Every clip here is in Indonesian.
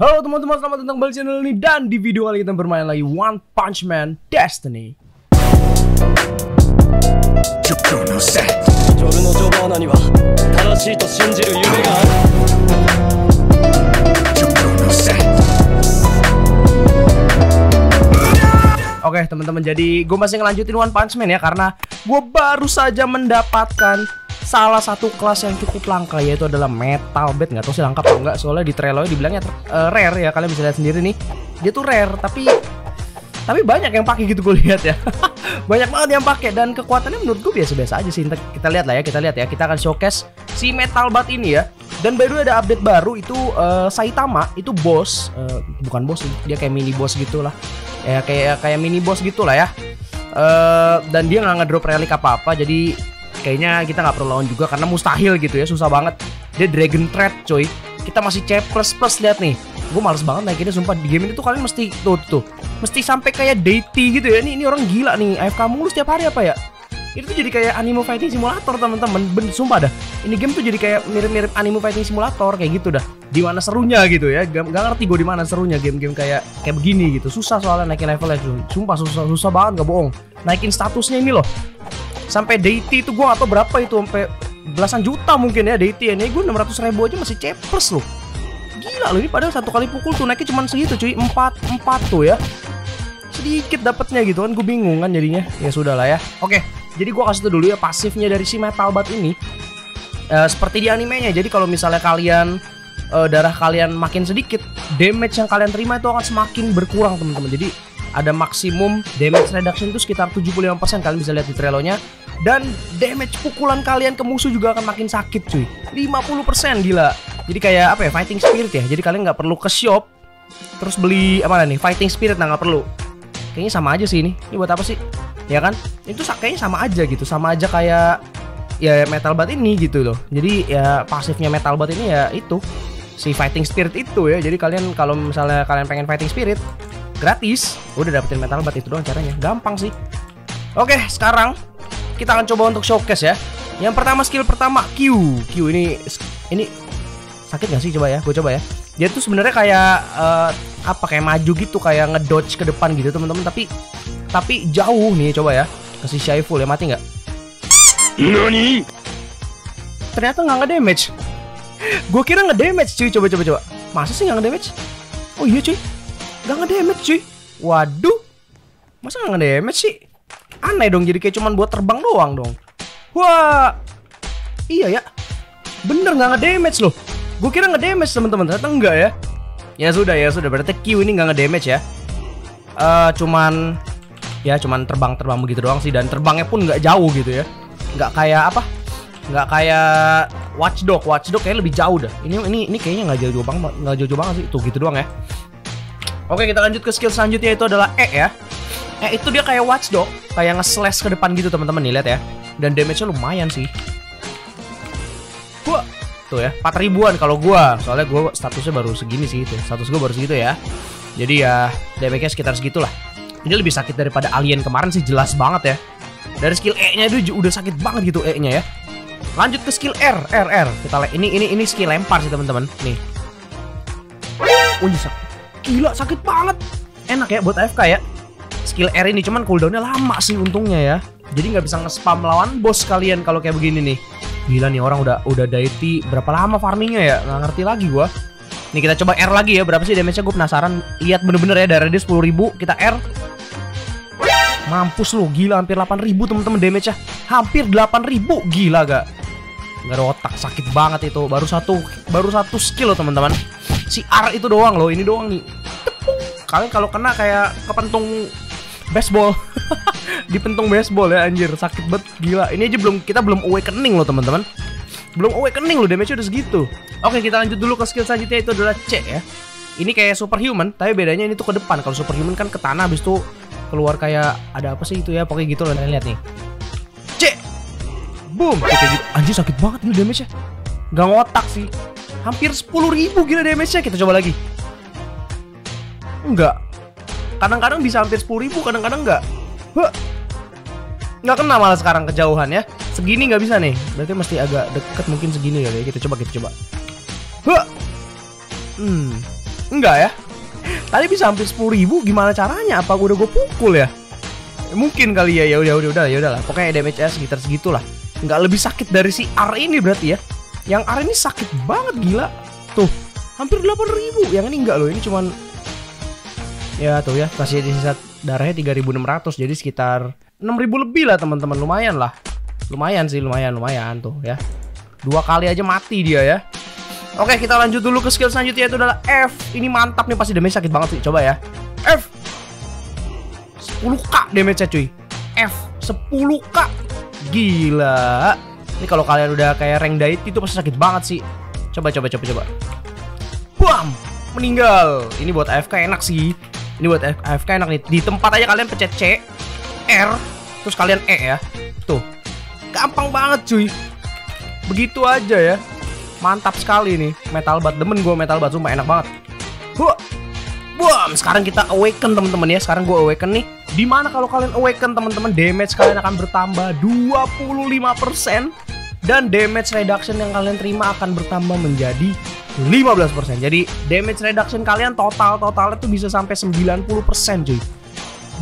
Halo teman-teman, selamat datang kembali channel ini dan di video kali kita bermain lagi One Punch Man Destiny. Oke teman-teman, jadi gue masih ngelanjutin One Punch Man ya karena gue baru saja mendapatkan salah satu kelas yang cukup langka yaitu adalah Metal Bed. Nggak tahu sih langka atau enggak, soalnya di trailer dibilangnya eh, rare ya Kalian bisa lihat sendiri nih. Dia tuh rare, tapi tapi banyak yang pakai gitu gue lihat ya. Banyak banget yang pakai dan kekuatannya menurut gue biasa-biasa aja sih. Ntar kita lihat lah ya kita lihat ya. Kita akan showcase si metal bat ini ya. Dan way ada update baru itu eh, Saitama itu bos eh, bukan bos dia kayak mini boss gitulah. Ya kayak kayak mini boss gitulah ya. Eh, dan dia nggak ngedrop relik apa apa jadi kayaknya kita nggak perlu lawan juga karena mustahil gitu ya susah banget. Dia dragon threat coy. Kita masih C lihat nih. Gue males banget naikinnya sumpah. Di game ini tuh kalian mesti tuh tuh mesti sampai kayak deity gitu ya. Ini ini orang gila nih. AFK mulu setiap hari apa ya? Itu tuh jadi kayak anime fighting simulator teman-teman. Ben sumpah dah. Ini game tuh jadi kayak mirip-mirip anime fighting simulator kayak gitu dah. Di mana serunya gitu ya. Gak, gak ngerti gue di mana serunya game-game kayak kayak begini gitu. Susah soalnya naikin levelnya cuy. Sumpah susah susah banget gak bohong. Naikin statusnya ini loh sampai deity itu gue atau berapa itu sampai belasan juta mungkin ya deity ya. Ini gue 600 ribu aja masih cepers loh. Gila loh ini padahal satu kali pukul tuh naiknya cuma segitu cuy. 4 4 tuh ya. Sedikit dapatnya gitu kan gue bingung kan jadinya. Ya sudah lah ya. Oke jadi gue kasih tau dulu ya pasifnya dari si metal bat ini. Eh, seperti di animenya jadi kalau misalnya kalian eh, darah kalian makin sedikit damage yang kalian terima itu akan semakin berkurang teman-teman. Jadi ada maksimum damage reduction itu sekitar 75% kalian bisa lihat di trailernya. Dan damage pukulan kalian ke musuh juga akan makin sakit cuy. 50% gila. Jadi kayak apa ya fighting spirit ya. Jadi kalian nggak perlu ke shop terus beli apa nih fighting spirit nah nggak perlu. Kayaknya sama aja sih ini. Ini buat apa sih? Ya kan? Itu kayaknya sama aja gitu. Sama aja kayak ya metal bat ini gitu loh. Jadi ya pasifnya metal bat ini ya itu. Si fighting spirit itu ya. Jadi kalian kalau misalnya kalian pengen fighting spirit gratis. Udah dapetin metal bat itu doang caranya. Gampang sih. Oke sekarang kita akan coba untuk showcase ya. Yang pertama skill pertama Q. Q ini ini sakit nggak sih? Coba ya gue coba ya. Dia tuh sebenarnya kayak eh, apa kayak maju gitu kayak ngedodge ke depan gitu teman-teman. Tapi tapi jauh nih coba ya. Kasih Shaiful ya mati nggak? 何 ternyata nggak nge-damage. Gue kira nge-damage cuy. Coba coba coba. Masa sih nggak nge-damage? Oh iya cuy nggak nge-damage cuy. Waduh. Masa nggak nge-damage sih? Aneh dong jadi kayak cuman buat terbang doang dong. Wah. Iya ya. Bener nggak nge-damage loh. Gue kira nge-damage teman-teman. Ternyata enggak ya. Ya sudah ya sudah. Berarti Q ini nggak nge-damage ya. Eh cuman ya cuman terbang-terbang begitu doang sih. Dan terbangnya pun nggak jauh gitu ya. Nggak kayak apa? Nggak kayak Watchdog. Watchdog kayak lebih jauh dah. Ini ini ini kayaknya nggak jauh-jauh banget nggak jauh-jauh banget sih. Tuh gitu doang ya oke kita lanjut ke skill selanjutnya itu adalah E ya. E itu dia kayak Watchdog kayak nge-slash ke depan gitu teman-teman nih lihat ya. Dan damage-nya lumayan sih. Wah, tuh ya 4 ribuan kalau gua. Soalnya gua statusnya baru segini sih itu status gua baru segitu ya. Jadi ya damage-nya sekitar segitulah. Ini lebih sakit daripada alien kemarin sih jelas banget ya. Dari skill E nya itu udah sakit banget gitu E nya ya. Lanjut ke skill R R R. Kita lihat ini ini ini skill lempar sih teman-teman. Nih. Sak- gila sakit banget. Enak ya buat AFK ya. Skill R ini cuman cooldownnya lama sih untungnya ya. Jadi nggak bisa nge-spam lawan bos kalian kalau kayak begini nih. Gila nih orang udah udah deity berapa lama farmingnya ya? Nggak ngerti lagi gua. Nih kita coba R lagi ya. Berapa sih damage-nya? Gue penasaran. Lihat bener-bener ya darah dia 10.000 kita R. Mampus lu, gila hampir 8000 temen-temen damage-nya. Hampir 8000, gila gak? Gak ada otak, sakit banget itu. Baru satu baru satu skill loh teman-teman. Si R itu doang loh, ini doang nih. Kalian kalau kena kayak kepentung baseball. Dipentung baseball ya anjir, sakit banget gila. Ini aja belum kita belum awakening loh teman-teman. Belum awakening loh, damage-nya udah segitu. Oke, kita lanjut dulu ke skill selanjutnya itu adalah C ya. Ini kayak superhuman, tapi bedanya ini tuh ke depan. Kalau superhuman kan ke tanah habis itu keluar kayak ada apa sih itu ya pokoknya gitu loh kalian lihat nih C boom kayak gitu anjir sakit banget gila damage nya nggak ngotak sih hampir 10.000 ribu gila damage nya kita coba lagi enggak kadang-kadang bisa hampir 10.000 ribu kadang-kadang enggak Huh. nggak kena malah sekarang kejauhan ya segini nggak bisa nih berarti mesti agak deket mungkin segini kali ya kita coba kita coba Huh. hmm Enggak ya? Tadi bisa hampir 10 ribu gimana caranya? Apa udah gue pukul ya? Mungkin kali ya, ya udah udah udah ya. Pokoknya damage nya sekitar segitulah. Nggak lebih sakit dari si R ini berarti ya. Yang R ini sakit banget gila. Tuh, hampir 8000 ribu. Yang ini enggak loh, ini cuman ya tuh ya masih di sisa darahnya 3600 jadi sekitar 6000 lebih lah teman-teman. Lumayan lah. Lumayan sih lumayan lumayan tuh ya. Dua kali aja mati dia ya. Oke kita lanjut dulu ke skill selanjutnya itu adalah F. Ini mantap nih pasti damage sakit banget sih. Coba ya. F. 10k damage nya cuy. F 10k Gila. Ini kalau kalian udah kayak rank diet itu pasti sakit banget sih. Coba coba coba coba. Bam! Meninggal. Ini buat AFK enak sih Ini buat AFK enak nih. Di tempat aja kalian pencet C R Terus kalian E ya. Tuh. Gampang banget cuy. Begitu aja ya. Mantap sekali nih. Metal bat Demen gue metal bat Sumpah enak banget. Huh. Boom, sekarang kita awaken teman-teman ya. Sekarang gue awaken nih. Di mana kalau kalian awaken teman-teman damage kalian akan bertambah 25% dan damage reduction yang kalian terima akan bertambah menjadi 15%. Jadi damage reduction kalian total totalnya tuh bisa sampai 90% cuy.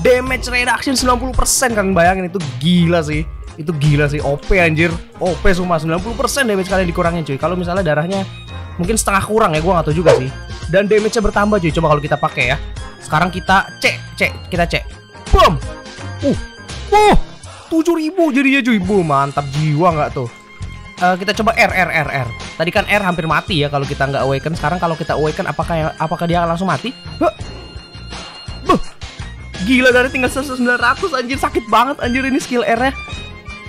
Damage reduction 90% kalian bayangin itu gila sih. Itu gila sih. OP anjir. OP semua 90% damage kalian dikurangin cuy. Kalau misalnya darahnya mungkin setengah kurang ya gua nggak tahu juga sih. Dan damage-nya bertambah cuy. Coba kalau kita pakai ya. Sekarang kita cek cek. Kita cek. Boom! Uh! Uh! 7000 jadinya cuy. Boom mantap jiwa nggak tuh Eh, kita coba R R R R. Tadi kan R hampir mati ya kalau kita nggak awaken. Sekarang kalau kita awaken apakah apakah dia akan langsung mati? Huh. Buh. gila dari tinggal 900 anjir. Sakit banget anjir ini skill R nya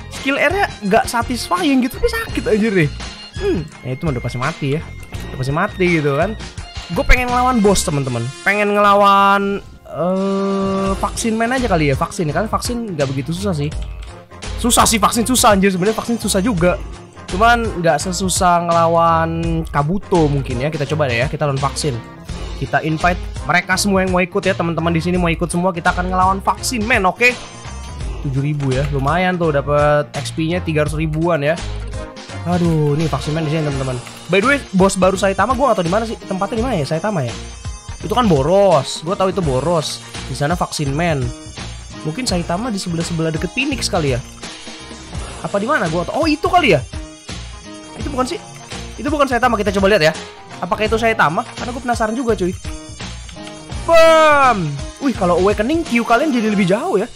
skill R nya nggak satisfying gitu tapi sakit anjir deh. Hmm. Ya itu udah pasti mati ya. Udah pasti mati gitu kan. Gue pengen ngelawan bos teman-teman. Pengen ngelawan eh vaksin main aja kali ya vaksin. Kan vaksin nggak begitu susah sih. Susah sih vaksin susah anjir. Sebenarnya vaksin susah juga cuman nggak sesusah ngelawan Kabuto mungkin ya kita coba deh ya kita lawan vaksin kita invite mereka semua yang mau ikut ya teman-teman di sini mau ikut semua kita akan ngelawan vaksin men oke 7000 ya lumayan tuh dapat XP nya 300 ribuan ya Aduh, ini vaksin man di sini teman-teman. By the way, bos baru Saitama gue atau di mana sih? Tempatnya di mana ya? Saitama ya? Itu kan Boros. Gue tahu itu Boros. Di sana vaksin man. Mungkin Saitama di sebelah-sebelah deket Phoenix kali ya? Apa di mana? Gua Oh, itu kali ya? Itu bukan sih? Itu bukan Saitama. Kita coba lihat ya. Apakah itu Saitama? Karena gue penasaran juga, cuy. Bam! Wih, kalau awakening Q kalian jadi lebih jauh ya.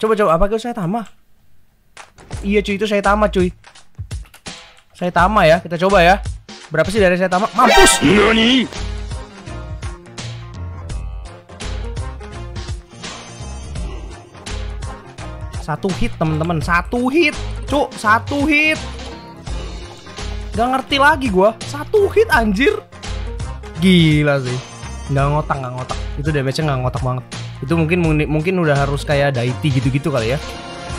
Coba coba apakah itu Saitama? Iya cuy, itu Saitama cuy. Saya tama ya, kita coba ya. Berapa sih dari saya tama? Mampus! NANI Satu hit teman-teman, satu hit, cuk, satu hit. Gak ngerti lagi gua, satu hit anjir. Gila sih. Nggak ngotak, nggak ngotak. Itu damage-nya nggak ngotak banget. Itu mungkin mungkin udah harus kayak Daiti gitu-gitu kali ya.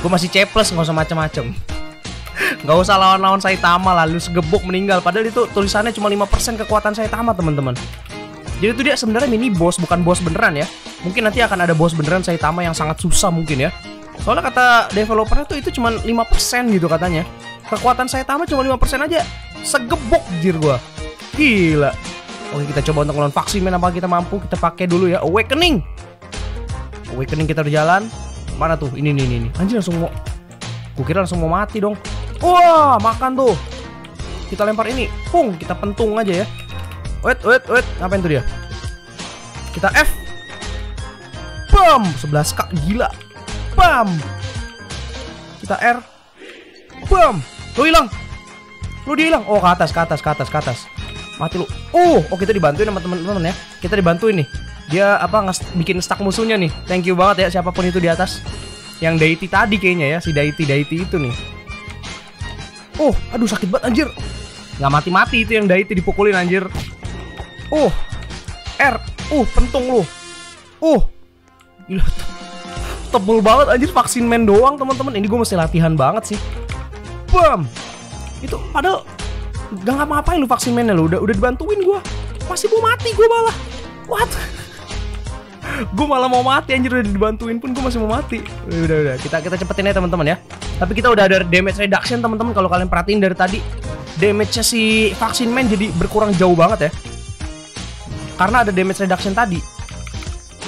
Gue masih ceples nggak usah macem-macem. Gak usah lawan-lawan Saitama lah, lu segebuk meninggal. Padahal itu tulisannya cuma 5% kekuatan Saitama, teman-teman. Jadi itu dia sebenarnya mini boss, bukan boss beneran ya. Mungkin nanti akan ada boss beneran Saitama yang sangat susah mungkin ya. Soalnya kata developernya tuh itu cuma 5% gitu katanya. Kekuatan Saitama cuma 5% aja. Segebuk jir gua. Gila. Oke, kita coba untuk melawan vaksin men apa kita mampu. Kita pakai dulu ya Awakening. Awakening kita berjalan. Mana tuh? Ini ini nih. Anjir langsung mau Gue kira langsung mau mati dong. Wah, makan tuh. Kita lempar ini. Pung, kita pentung aja ya. Wait, wait, wait. Ngapain tuh dia? Kita F. Bam, 11k gila. Bam. Kita R. Bam. Lu hilang. Lu dia hilang. Oh, ke atas, ke atas, ke atas, ke atas. Mati lu. Oh, oh kita dibantuin sama teman-teman ya. Kita dibantuin nih. Dia apa nges bikin stuck musuhnya nih. Thank you banget ya siapa pun itu di atas. Yang Daiti tadi kayaknya ya, si Daiti Daiti itu nih. Oh, aduh sakit banget anjir. Nggak mati-mati itu yang Daiti dipukulin anjir. Uh, R, uh pentung lu. Uh, gila. Tebel banget anjir vaksin men doang teman-teman. Ini gue mesti latihan banget sih. Bam. Itu padahal gak ngapa-ngapain lu vaksin mennya lu. Udah udah dibantuin gue. Masih mau mati gue malah. What? gue malah mau mati anjir udah dibantuin pun gue masih mau mati udah udah, udah. kita kita cepetin ya teman-teman ya tapi kita udah ada damage reduction teman-teman kalau kalian perhatiin dari tadi damage-nya si vaksin man jadi berkurang jauh banget ya karena ada damage reduction tadi.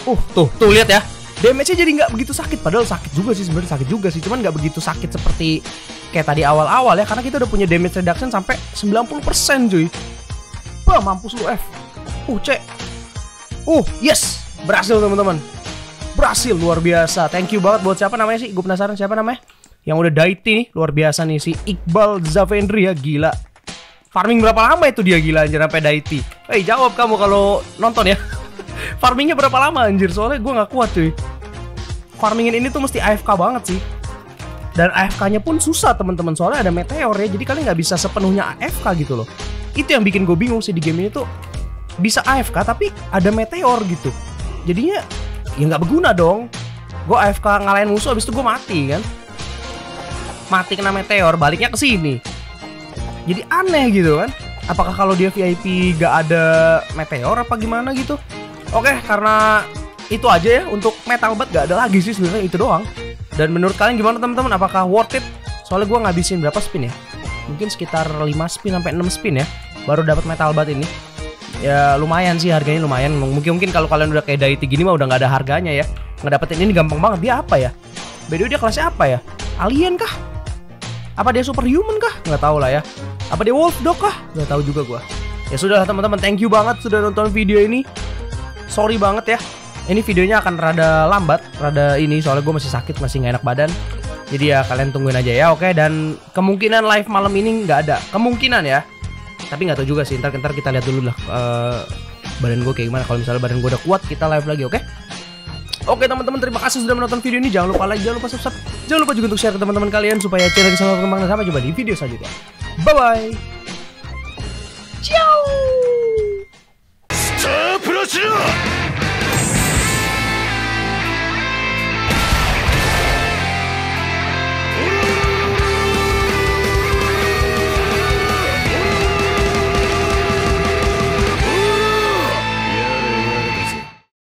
Uh, tuh, tuh lihat ya. Damage-nya jadi nggak begitu sakit, padahal sakit juga sih sebenarnya sakit juga sih, cuman nggak begitu sakit seperti kayak tadi awal-awal ya, karena kita udah punya damage reduction sampai 90% cuy. Wah, mampus lu F. Uh, C. Uh, yes, berhasil teman-teman. Berhasil luar biasa. Thank you banget buat siapa namanya sih? Gue penasaran siapa namanya? Yang udah Daiti nih, luar biasa nih si Iqbal Zavendri ya, gila. Farming berapa lama itu dia gila anjir sampai Daiti? Hei, jawab kamu kalau nonton ya. Farmingnya berapa lama anjir? Soalnya gue nggak kuat cuy. Farmingin ini tuh mesti AFK banget sih. Dan AFK-nya pun susah teman-teman soalnya ada meteor ya. Jadi kalian nggak bisa sepenuhnya AFK gitu loh. Itu yang bikin gue bingung sih di game ini tuh bisa AFK tapi ada meteor gitu. Jadinya ya nggak berguna dong. Gue AFK ngalahin musuh habis itu gue mati kan. Mati kena meteor baliknya ke sini. Jadi aneh gitu kan. Apakah kalau dia VIP gak ada meteor apa gimana gitu? Oke, karena itu aja ya untuk metal bat gak ada lagi sih sebenarnya itu doang. Dan menurut kalian gimana teman-teman? Apakah worth it? Soalnya gue ngabisin berapa spin ya? Mungkin sekitar 5 spin sampai 6 spin ya baru dapat metal bat ini. Ya lumayan sih harganya lumayan. Mungkin mungkin kalau kalian udah kayak Daiti gini mah udah nggak ada harganya ya. Ngedapetin ini gampang banget. Dia apa ya? BDO dia kelasnya apa ya? Alien kah? Apa dia superhuman kah? Nggak tahu lah ya. Apa dia wolf dog kah? Nggak tahu juga gua. Ya sudah teman-teman, thank you banget sudah nonton video ini. Sorry banget ya. Ini videonya akan rada lambat, rada ini soalnya gue masih sakit, masih nggak enak badan. Jadi ya kalian tungguin aja ya, oke? Dan kemungkinan live malam ini nggak ada, kemungkinan ya. Tapi nggak tahu juga sih, ntar ntar kita lihat dulu lah uh, badan gue kayak gimana. Kalau misalnya badan gue udah kuat, kita live lagi, oke? Oke teman-teman terima kasih sudah menonton video ini Jangan lupa like, jangan lupa subscribe Jangan lupa juga untuk share ke teman-teman kalian Supaya channel ini selalu berkembang Dan sampai jumpa di video selanjutnya Bye-bye Ciao スタープラッシュ